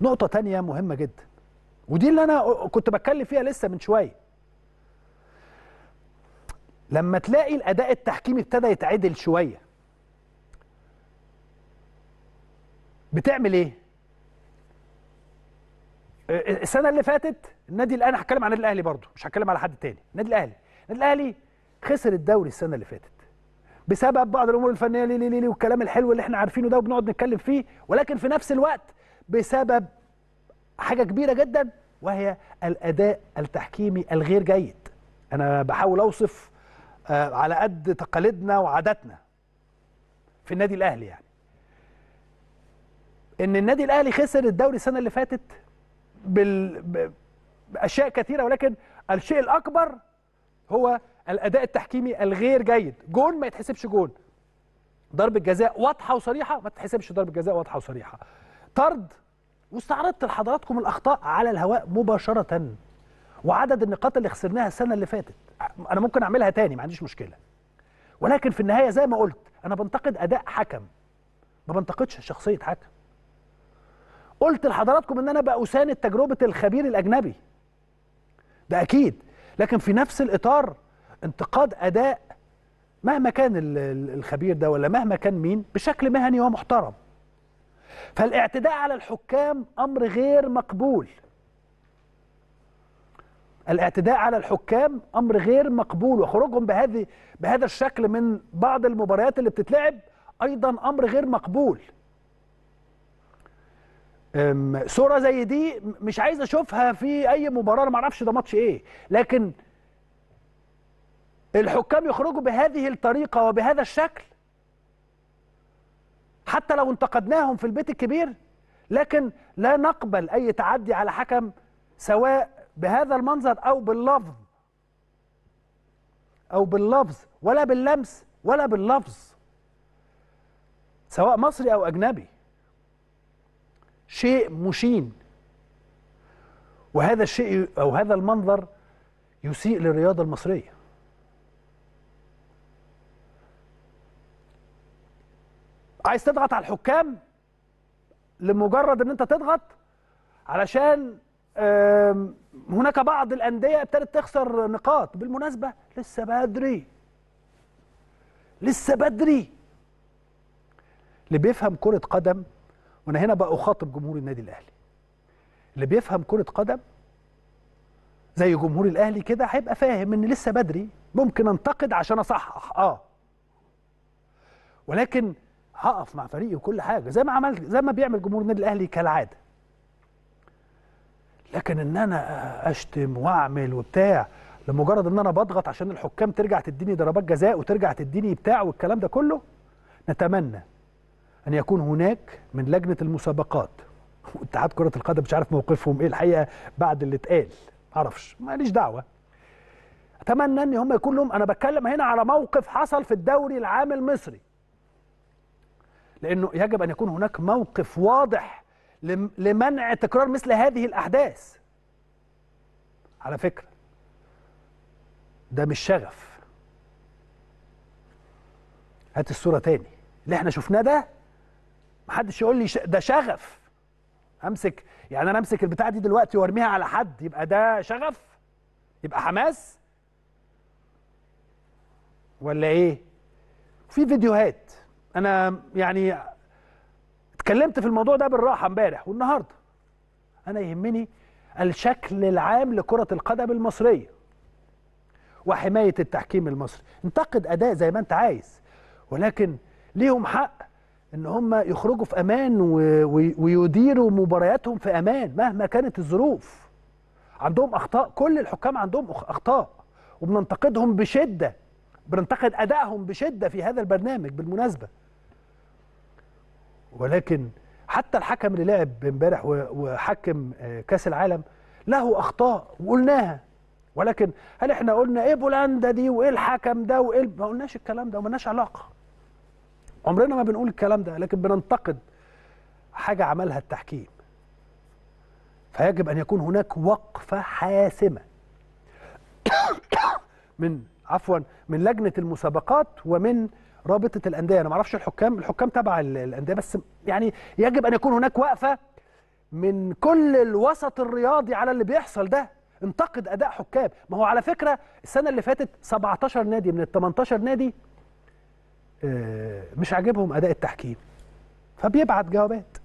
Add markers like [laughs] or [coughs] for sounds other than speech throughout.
نقطة تانية مهمة جدا. ودي اللي أنا كنت بتكلم فيها لسه من شوية. لما تلاقي الأداء التحكيمي ابتدى يتعدل شوية بتعمل إيه؟ السنة اللي فاتت النادي الأهلي هتكلم عن النادي الأهلي برضه مش هتكلم على حد تاني. النادي الأهلي النادي الأهلي خسر الدوري السنة اللي فاتت بسبب بعض الأمور الفنية لي لي لي والكلام الحلو اللي إحنا عارفينه ده وبنقعد نتكلم فيه ولكن في نفس الوقت بسبب حاجة كبيرة جدا وهي الأداء التحكيمي الغير جيد. أنا بحاول أوصف آه، على قد تقاليدنا وعاداتنا في النادي الأهلي يعني. إن النادي الأهلي خسر الدوري السنة اللي فاتت بال... ب- بأشياء كثيرة ولكن الشيء الأكبر هو الأداء التحكيمي الغير جيد. جون ما يتحسبش جون. ضربة جزاء واضحة وصريحة ما تتحسبش ضربة جزاء واضحة وصريحة. طرد واستعرضت لحضراتكم الأخطاء على الهواء مباشرة. وعدد النقاط اللي خسرناها السنة اللي فاتت. أنا ممكن أعملها تاني ما عنديش مشكلة. ولكن في النهاية زي ما قلت أنا بنتقد أداء حكم. ما بنتقدش شخصية حكم. قلت لحضراتكم إن أنا بقى اساند تجربة الخبير الأجنبي. ده أكيد. لكن في نفس الإطار انتقاد أداء مهما كان ال- ال- الخبير ده ولا مهما كان مين بشكل مهني ومحترم. فالاعتداء على الحكام أمر غير مقبول. الاعتداء على الحكام أمر غير مقبول وخروجهم بهذه بهذا الشكل من بعض المباريات اللي بتتلعب أيضا أمر غير مقبول. أم، صورة زي دي مش عايز أشوفها في أي مباراة أنا ما أعرفش ده ماتش إيه لكن الحكام يخرجوا بهذه الطريقة وبهذا الشكل حتى لو انتقدناهم في البيت الكبير لكن لا نقبل أي تعدي على حكم سواء بهذا المنظر أو باللفظ أو باللفظ ولا باللمس ولا باللفظ. سواء مصري أو أجنبي شيء مشين. وهذا الشيء أو هذا المنظر يسيء للرياضة المصرية. عايز تضغط على الحكام لمجرد إن أنت تضغط؟ علشان هناك بعض الأندية ابتدت تخسر نقاط. بالمناسبة لسه بدري. لسه بدري. اللي بيفهم كرة قدم وأنا هنا بقى أخاطب جمهور النادي الأهلي. اللي بيفهم كرة قدم زي جمهور الأهلي كده هيبقى فاهم إن لسه بدري. ممكن أنتقد عشان أصحح. آه. ولكن هقف مع فريقي وكل حاجة زي ما عملت زي ما بيعمل جمهور النادي الأهلي كالعادة. لكن إن أنا أشتم وأعمل وبتاع لمجرد إن أنا بضغط عشان الحكام ترجع تديني ضربات جزاء وترجع تديني بتاع والكلام ده كله نتمنى أن يكون هناك من لجنة المسابقات. [laughs] واتحاد كرة القدم مش عارف موقفهم إيه الحقيقة بعد اللي اتقال معرفش ماليش دعوة. أتمنى إن هم يكون لهم أنا بتكلم هنا على موقف حصل في الدوري العام المصري. لأنه يجب أن يكون هناك موقف واضح لم- لمنع تكرار مثل هذه الأحداث. على فكرة ده مش شغف. هات الصورة تاني. اللي إحنا شفناه ده محدش يقول لي ده شغف. أمسك يعني أنا أمسك البتاعة دي دلوقتي وأرميها على حد يبقى ده شغف؟ يبقى حماس؟ ولا إيه؟ في فيديوهات. أنا يعني اتكلمت في الموضوع ده بالراحة امبارح والنهاردة. أنا يهمني الشكل العام لكرة القدم المصرية وحماية التحكيم المصري. انتقد أداء زي ما أنت عايز ولكن ليهم حق إن هم يخرجوا في أمان. ويديروا مبارياتهم في أمان مهما كانت الظروف. عندهم أخطاء كل الحكام عندهم أخطاء وبننتقدهم بشدة. بننتقد أدائهم بشدة في هذا البرنامج بالمناسبة. ولكن حتى الحكم اللي لعب امبارح وحكم آه، كأس العالم له أخطاء وقلناها. ولكن هل إحنا قلنا إيه بولندا دي وإيه الحكم ده وإيه ما قلناش الكلام ده ومالناش علاقة. عمرنا ما بنقول الكلام ده لكن بننتقد حاجة عملها التحكيم. فيجب أن يكون هناك وقفة حاسمة [coughs] من عفوا من لجنة المسابقات ومن رابطة الأندية. أنا ما أعرفش الحكام الحكام تبع ال- الأندية بس يعني يجب أن يكون هناك وقفة من كل الوسط الرياضي على اللي بيحصل ده. انتقد أداء حكام. ما هو على فكرة السنة اللي فاتت 17 نادي من ال 18 نادي آه، مش عاجبهم أداء التحكيم. فبيبعت جوابات.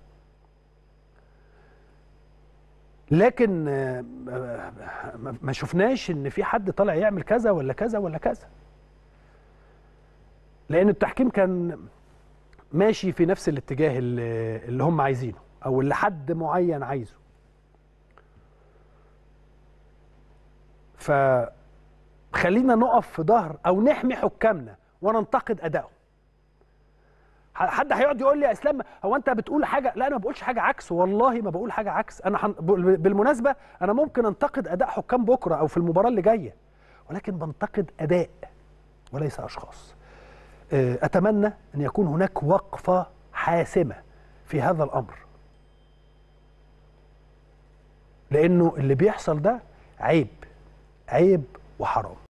لكن آه، ما- شفناش إن في حد طالع يعمل كذا ولا كذا ولا كذا. لأن التحكيم كان ماشي في نفس الاتجاه اللي هم عايزينه أو اللي حد معين عايزه. فخلينا نقف في ظهر أو نحمي حكامنا وننتقد أدائهم. حد هيقعد يقول لي يا إسلام هو أنت بتقول حاجة؟ لا أنا ما بقولش حاجة عكس والله ما بقول حاجة عكس. أنا حن... بالمناسبة أنا ممكن أنتقد أداء حكام بكرة أو في المباراة اللي جاية ولكن بنتقد أداء وليس أشخاص. آه، أتمنى أن يكون هناك وقفة حاسمة في هذا الأمر. لأنه اللي بيحصل ده عيب عيب وحرام.